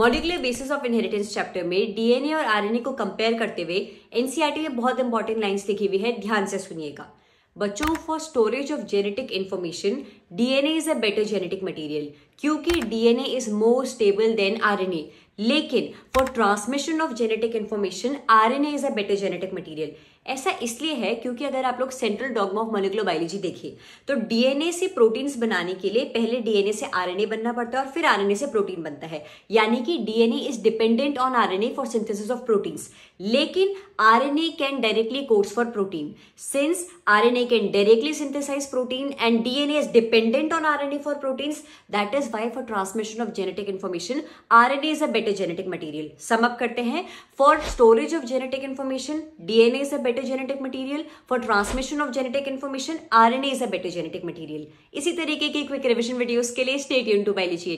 Molecular basis of inheritance chapter में DNA और RNA को कंपेयर करते हुए एनसीआरटी में बहुत इंपॉर्टेंट लाइंस लिखी हुई है, ध्यान से सुनिएगा। बच्चों for storage of genetic information DNA is a better genetic material क्योंकि DNA is more stable than RNA लेकिन for transmission of genetic information RNA is a better genetic material ऐसा इसलिए है क्योंकि अगर आप लोग central dogma of molecular biology देखिए तो डीएनए से प्रोटीन्स बनाने के लिए पहले डीएनए से आरएनए बनना पड़ता है और फिर आरएनए से प्रोटीन बनता है यानी कि DNA is dependent on R RNA for synthesis of proteins लेकिन RNA can directly codes for protein since RNA can directly synthesize protein and DNA is dependent on R RNA for proteins that is why for transmission of genetic information R N as a better genetic material sum up करते हैं. For storage of genetic information DNA is a better material for transmission of genetic information information RNA is a better genetic material. इसी तरीके की quick revision videos के लिए stay tune to biology